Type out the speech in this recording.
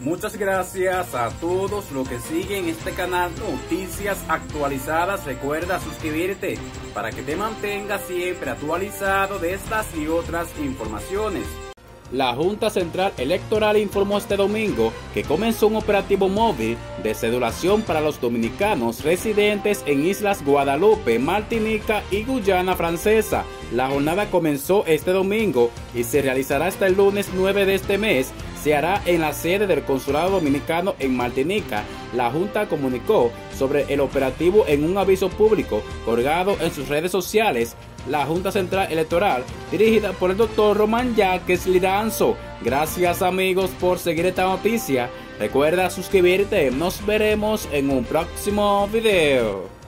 Muchas gracias a todos los que siguen este canal Noticias Actualizadas. Recuerda suscribirte para que te mantengas siempre actualizado de estas y otras informaciones. La Junta Central Electoral informó este domingo que comenzó un operativo móvil de cedulación para los dominicanos residentes en Islas Guadalupe, Martinica y Guyana Francesa. La jornada comenzó este domingo y se realizará hasta el lunes 9 de este mes se hará en la sede del Consulado Dominicano en Martinica. La Junta comunicó sobre el operativo en un aviso público colgado en sus redes sociales. La Junta Central Electoral, dirigida por el doctor Román Yaques Liranzo. Gracias amigos por seguir esta noticia. Recuerda suscribirte. Nos veremos en un próximo video.